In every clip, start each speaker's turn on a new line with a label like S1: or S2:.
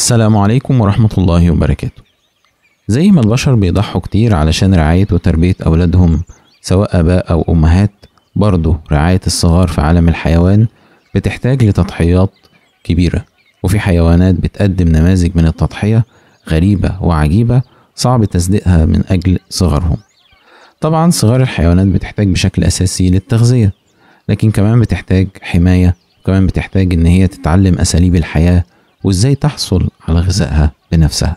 S1: السلام عليكم ورحمة الله وبركاته. زي ما البشر بيضحوا كتير علشان رعاية وتربية أولادهم سواء آباء أو أمهات برضه رعاية الصغار في عالم الحيوان بتحتاج لتضحيات كبيرة. وفي حيوانات بتقدم نماذج من التضحية غريبة وعجيبة صعب تصديقها من أجل صغرهم. طبعا صغار الحيوانات بتحتاج بشكل أساسي للتغذية لكن كمان بتحتاج حماية وكمان بتحتاج إن هي تتعلم أساليب الحياة وإزاي تحصل على غذائها بنفسها.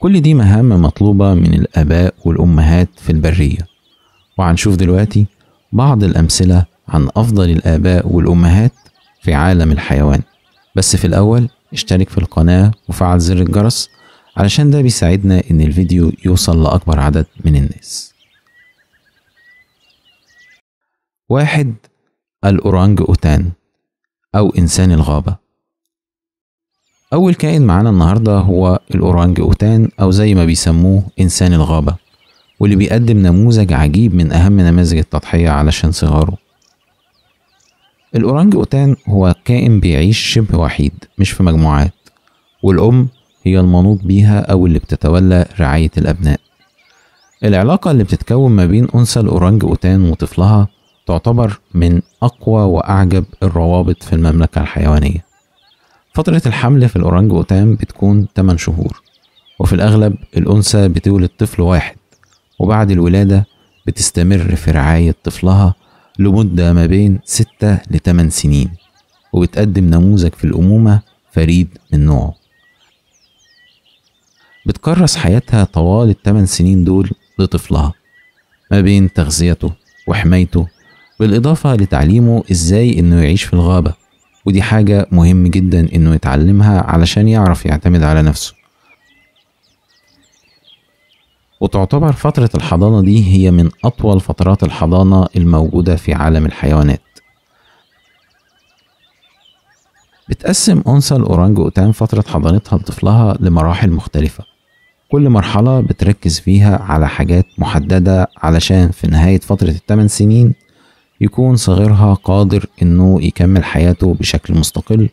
S1: كل دي مهام مطلوبة من الآباء والأمهات في البرية. وهنشوف دلوقتي بعض الأمثلة عن أفضل الآباء والأمهات في عالم الحيوان. بس في الأول اشترك في القناة وفعل زر الجرس علشان ده بيساعدنا إن الفيديو يوصل لأكبر عدد من الناس. واحد الأورانج أوتان أو إنسان الغابة. أول كائن معانا النهاردة هو الأورانج أوتان أو زي ما بيسموه إنسان الغابة واللي بيقدم نموذج عجيب من أهم نماذج التضحية علشان صغاره. الأورانج أوتان هو كائن بيعيش شبه وحيد مش في مجموعات والأم هي المنوط بيها أو اللي بتتولى رعاية الأبناء. العلاقة اللي بتتكون ما بين أنثى الأورانج أوتان وطفلها تعتبر من أقوى وأعجب الروابط في المملكة الحيوانية. فترة الحمل في الأورانج أوتان بتكون 8 شهور وفي الأغلب الأنثى بتولد طفل واحد وبعد الولادة بتستمر في رعاية طفلها لمدة ما بين 6 ل 8 سنين وبتقدم نموذج في الأمومة فريد من نوعه. بتكرس حياتها طوال الثمان سنين دول لطفلها ما بين تغذيته وحمايته بالإضافة لتعليمه إزاي إنه يعيش في الغابة. ودي حاجة مهم جدا إنه يتعلمها علشان يعرف يعتمد على نفسه. وتعتبر فترة الحضانة دي هي من أطول فترات الحضانة الموجودة في عالم الحيوانات. بتقسم أنثى الأورانج أوتان فترة حضانتها لطفلها لمراحل مختلفة. كل مرحلة بتركز فيها على حاجات محددة علشان في نهاية فترة الثمان سنين يكون صغيرها قادر إنه يكمل حياته بشكل مستقل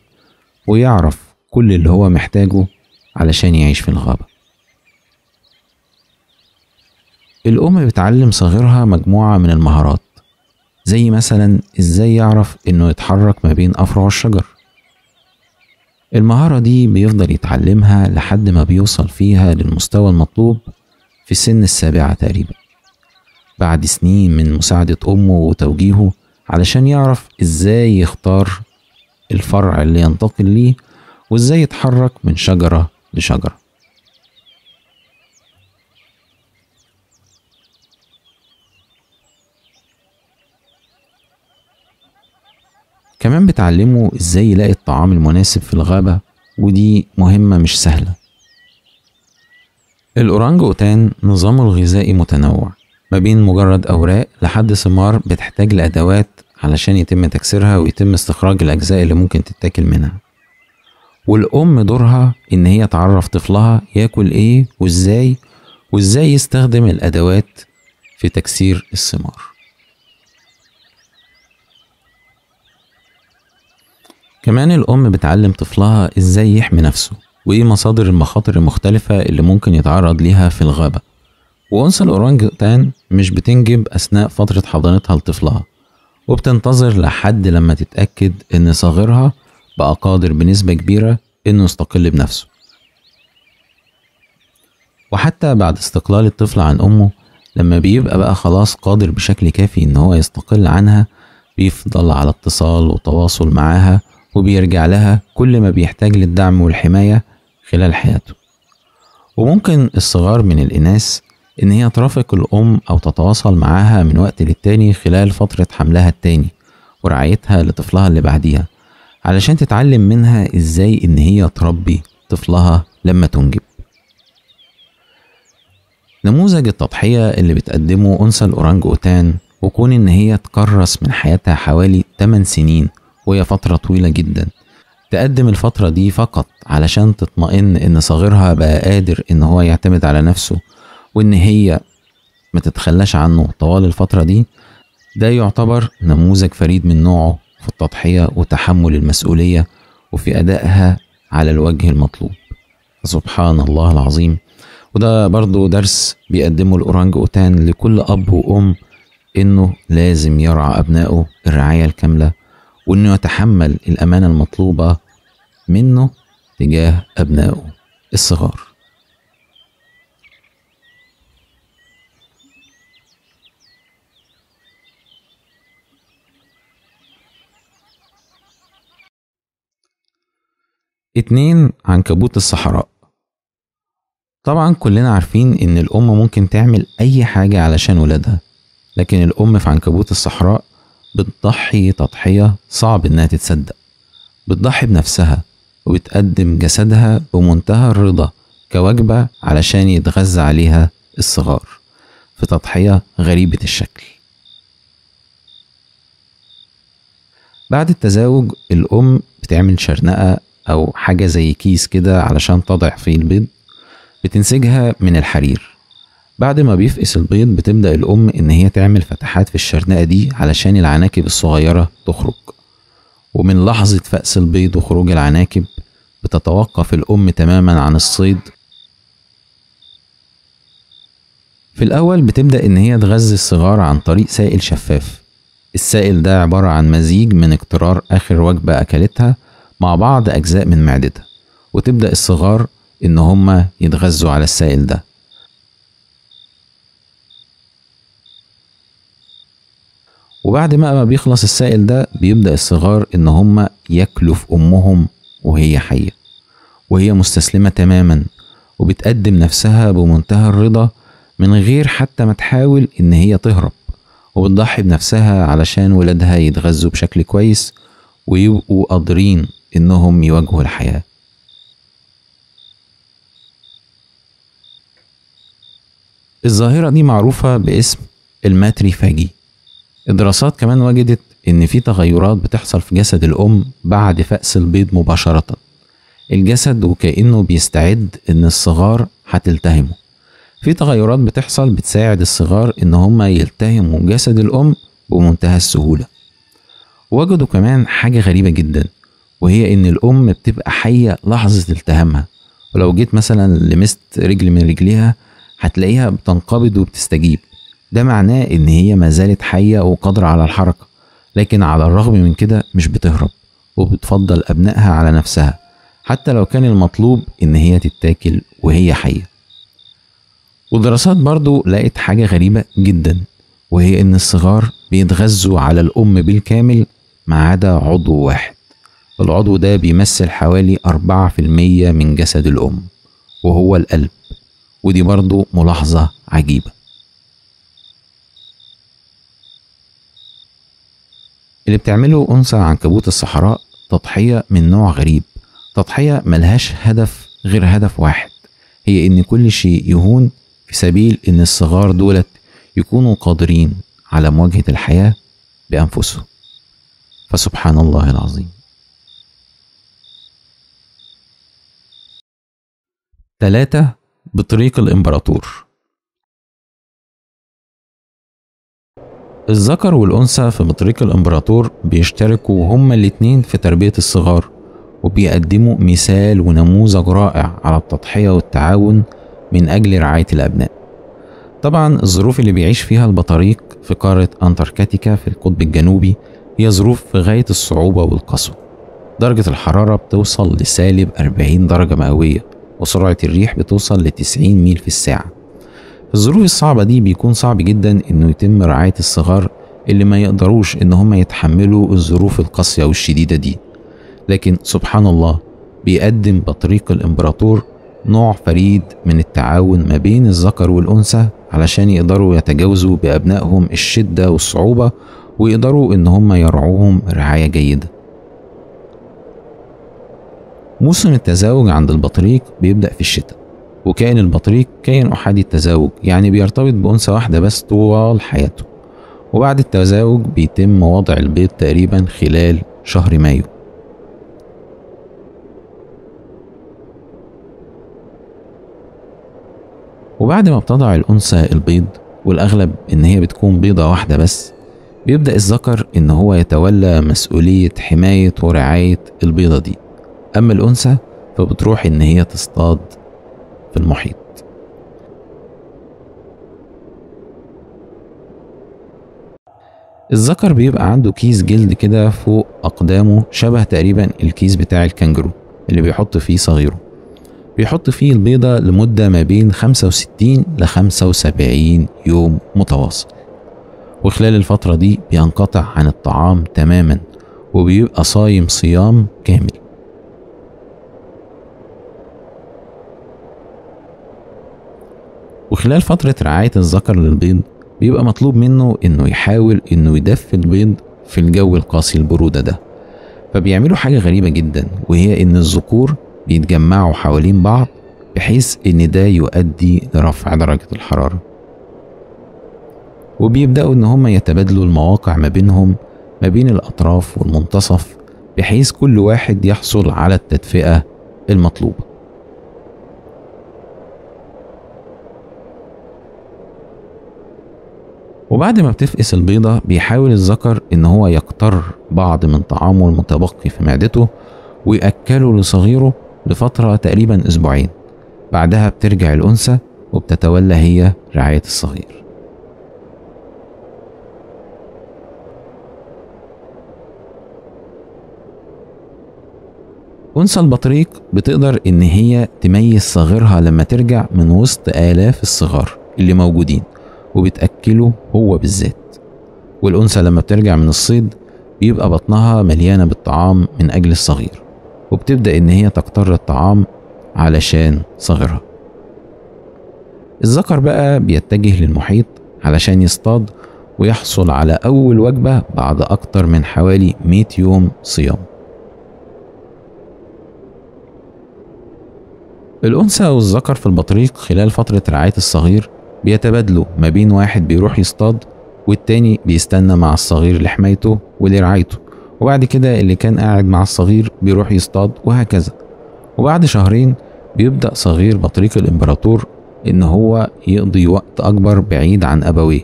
S1: ويعرف كل اللي هو محتاجه علشان يعيش في الغابة. الأم بتعلم صغيرها مجموعة من المهارات زي مثلا إزاي يعرف إنه يتحرك ما بين أفرع الشجر. المهارة دي بيفضل يتعلمها لحد ما بيوصل فيها للمستوى المطلوب في سن السابعة تقريبا. بعد سنين من مساعدة أمه وتوجيهه علشان يعرف إزاي يختار الفرع اللي ينتقل ليه وإزاي يتحرك من شجرة لشجرة. كمان بتعلمه إزاي يلاقي الطعام المناسب في الغابة ودي مهمة مش سهلة. الأورانج أوتان نظامه الغذائي متنوع. ما بين مجرد أوراق لحد ثمار بتحتاج لأدوات علشان يتم تكسيرها ويتم استخراج الأجزاء اللي ممكن تتاكل منها. والأم دورها إن هي تعرف طفلها ياكل إيه وإزاي وإزاي يستخدم الأدوات في تكسير الثمار. كمان الأم بتعلم طفلها إزاي يحمي نفسه وإيه مصادر المخاطر المختلفة اللي ممكن يتعرض ليها في الغابة. وأنثى الأورانجتان مش بتنجب أثناء فترة حضانتها لطفلها وبتنتظر لحد لما تتأكد إن صغيرها بقى قادر بنسبة كبيرة إنه يستقل بنفسه. وحتى بعد استقلال الطفل عن أمه لما بيبقى بقى خلاص قادر بشكل كافي إن هو يستقل عنها بيفضل على اتصال وتواصل معاها وبيرجع لها كل ما بيحتاج للدعم والحماية خلال حياته. وممكن الصغار من الإناث إن هي ترافق الأم أو تتواصل معاها من وقت للتاني خلال فترة حملها التاني ورعايتها لطفلها اللي بعديها علشان تتعلم منها إزاي إن هي تربي طفلها لما تنجب. نموذج التضحية اللي بتقدمه أنثى الأورانج أوتان وكون إن هي تكرس من حياتها حوالي 8 سنين وهي فترة طويلة جدا تقدم الفترة دي فقط علشان تطمئن إن صغيرها بقى قادر إن هو يعتمد على نفسه وإن هي ما تتخلاش عنه طوال الفترة دي ده يعتبر نموذج فريد من نوعه في التضحية وتحمل المسؤولية وفي أدائها على الوجه المطلوب. سبحان الله العظيم. وده برضو درس بيقدمه الأورانج أوتان لكل أب وأم إنه لازم يرعى أبنائه الرعاية الكاملة وإنه يتحمل الأمانة المطلوبة منه تجاه أبنائه. الصغار. اتنين عنكبوت الصحراء. طبعا كلنا عارفين إن الأم ممكن تعمل أي حاجة علشان ولادها لكن الأم في عنكبوت الصحراء بتضحي تضحية صعب إنها تتصدق. بتضحي بنفسها وبتقدم جسدها بمنتهى الرضا كوجبة علشان يتغذى عليها الصغار في تضحية غريبة الشكل. بعد التزاوج الأم بتعمل شرنقة أو حاجة زي كيس كده علشان تضع فيه البيض بتنسجها من الحرير. بعد ما بيفقس البيض بتبدأ الأم إن هي تعمل فتحات في الشرنقة دي علشان العناكب الصغيرة تخرج. ومن لحظة فأس البيض وخروج العناكب بتتوقف الأم تماما عن الصيد. في الأول بتبدأ إن هي تغذي الصغار عن طريق سائل شفاف. السائل ده عبارة عن مزيج من اقترار آخر وجبة أكلتها مع بعض أجزاء من معدتها وتبدأ الصغار إن هما يتغذوا على السائل ده. وبعد ما ما بيخلص السائل ده بيبدأ الصغار إن هما ياكلوا في أمهم وهي حية وهي مستسلمة تماما وبتقدم نفسها بمنتهى الرضا من غير حتى ما تحاول إن هي تهرب وبتضحي بنفسها علشان ولادها يتغذوا بشكل كويس ويبقوا قادرين إنهم يواجهوا الحياة. الظاهرة دي معروفة باسم الماتريفاجي. الدراسات كمان وجدت إن في تغيرات بتحصل في جسد الأم بعد فأس البيض مباشرة. الجسد وكأنه بيستعد إن الصغار هتلتهمه. في تغيرات بتحصل بتساعد الصغار إن هما يلتهموا جسد الأم بمنتهى السهولة. وجدوا كمان حاجة غريبة جدا. وهي إن الأم بتبقى حية لحظة التهامها. ولو جيت مثلا لمست رجل من رجليها هتلاقيها بتنقبض وبتستجيب. ده معناه إن هي ما زالت حية وقادرة على الحركة. لكن على الرغم من كده مش بتهرب وبتفضل أبنائها على نفسها. حتى لو كان المطلوب إن هي تتاكل وهي حية. ودراسات برضو لقت حاجة غريبة جدا وهي إن الصغار بيتغذوا على الأم بالكامل ما عدا عضو واحد. العضو ده بيمثل حوالي أربعة في المية من جسد الأم وهو القلب. ودي برضو ملاحظة عجيبة. اللي بتعمله أنثى عنكبوت الصحراء تضحية من نوع غريب. تضحية ملهاش هدف غير هدف واحد. هي إن كل شيء يهون في سبيل إن الصغار دولت يكونوا قادرين على مواجهة الحياة بأنفسهم. فسبحان الله العظيم. ثلاثة بطريق الإمبراطور. الذكر والأنثى في بطريق الإمبراطور بيشتركوا هما الاتنين في تربية الصغار وبيقدموا مثال ونموذج رائع على التضحية والتعاون من أجل رعاية الأبناء. طبعا الظروف اللي بيعيش فيها البطاريق في قارة أنتاركتيكا في القطب الجنوبي هي ظروف في غاية الصعوبة والقسوة. درجة الحرارة بتوصل لسالب 40 درجة مئوية. وسرعة الريح بتوصل ل 90 ميل في الساعة. في الظروف الصعبة دي بيكون صعب جدا إنه يتم رعاية الصغار اللي ما يقدروش إن هم يتحملوا الظروف القاسية والشديدة دي. لكن سبحان الله بيقدم بطريق الإمبراطور نوع فريد من التعاون ما بين الذكر والأنثى علشان يقدروا يتجاوزوا بأبنائهم الشدة والصعوبة ويقدروا إن هم يرعوهم رعاية جيدة. موسم التزاوج عند البطريق بيبدأ في الشتاء وكائن البطريق كائن أحادي التزاوج يعني بيرتبط بأنثى واحدة بس طوال حياته. وبعد التزاوج بيتم وضع البيض تقريبا خلال شهر مايو. وبعد ما بتضع الأنثى البيض والأغلب إن هي بتكون بيضة واحدة بس بيبدأ الذكر إن هو يتولى مسؤولية حماية ورعاية البيضة دي. أما الأنثى فبتروح إن هي تصطاد في المحيط. الذكر بيبقى عنده كيس جلد كده فوق أقدامه شبه تقريبا الكيس بتاع الكنجرو اللي بيحط فيه صغيره. بيحط فيه البيضة لمدة ما بين 65 ل 75 يوم متواصل. وخلال الفترة دي بينقطع عن الطعام تماما وبيبقى صايم صيام كامل. وخلال فترة رعاية الذكر للبيض بيبقى مطلوب منه إنه يحاول إنه يدفي البيض في الجو القاسي البرودة ده. فبيعملوا حاجة غريبة جدا وهي إن الذكور بيتجمعوا حوالين بعض بحيث إن ده يؤدي لرفع درجة الحرارة. وبيبدأوا إن هم يتبادلوا المواقع ما بينهم ما بين الأطراف والمنتصف بحيث كل واحد يحصل على التدفئة المطلوبة. وبعد ما بتفقس البيضة بيحاول الذكر إن هو يقتر بعض من طعامه المتبقي في معدته ويأكله لصغيره لفترة تقريبا أسبوعين. بعدها بترجع الأنثى وبتتولى هي رعاية الصغير. أنثى البطريق بتقدر إن هي تميز صغيرها لما ترجع من وسط آلاف الصغار اللي موجودين. وبتأكله هو بالذات. والأنثى لما بترجع من الصيد بيبقى بطنها مليانة بالطعام من أجل الصغير وبتبدأ إن هي تقتر الطعام علشان صغيرها. الذكر بقى بيتجه للمحيط علشان يصطاد ويحصل على أول وجبة بعد أكتر من حوالي 100 يوم صيام. الأنثى والذكر في البطريق خلال فترة رعاية الصغير بيتبادلوا ما بين واحد بيروح يصطاد والتاني بيستنى مع الصغير لحمايته ولرعايته. وبعد كده اللي كان قاعد مع الصغير بيروح يصطاد وهكذا. وبعد شهرين بيبدأ صغير بطريق الإمبراطور إن هو يقضي وقت أكبر بعيد عن أبويه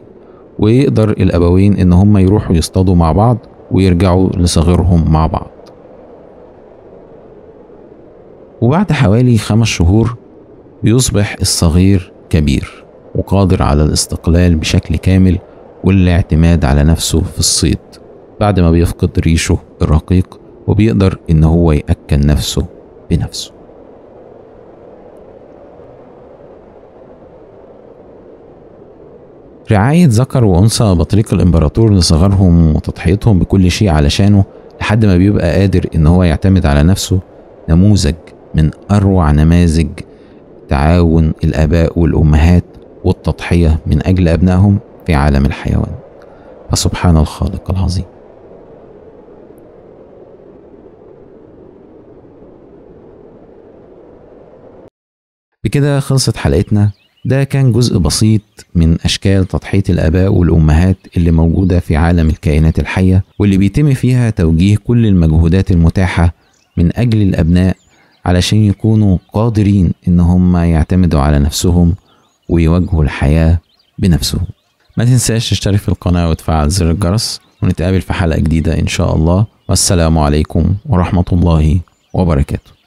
S1: ويقدر الأبوين إن هم يروحوا يصطادوا مع بعض ويرجعوا لصغيرهم مع بعض. وبعد حوالي خمس شهور بيصبح الصغير كبير. وقادر على الاستقلال بشكل كامل والاعتماد على نفسه في الصيد. بعد ما بيفقد ريشه الرقيق وبيقدر إن هو يأكل نفسه بنفسه. رعاية ذكر وأنثى بطريق الإمبراطور لصغارهم وتضحيتهم بكل شيء علشانه لحد ما بيبقى قادر إن هو يعتمد على نفسه نموذج من أروع نماذج تعاون الآباء والأمهات والتضحية من أجل أبنائهم في عالم الحيوان. فسبحان الخالق العظيم. بكده خلصت حلقتنا. ده كان جزء بسيط من أشكال تضحية الآباء والأمهات اللي موجودة في عالم الكائنات الحية واللي بيتم فيها توجيه كل المجهودات المتاحة من أجل الأبناء علشان يكونوا قادرين إن هم يعتمدوا على نفسهم ويواجهوا الحياة بنفسهم ما تنساش تشترك في القناة وتفعل زر الجرس ونتقابل في حلقة جديدة إن شاء الله. والسلام عليكم ورحمة الله وبركاته.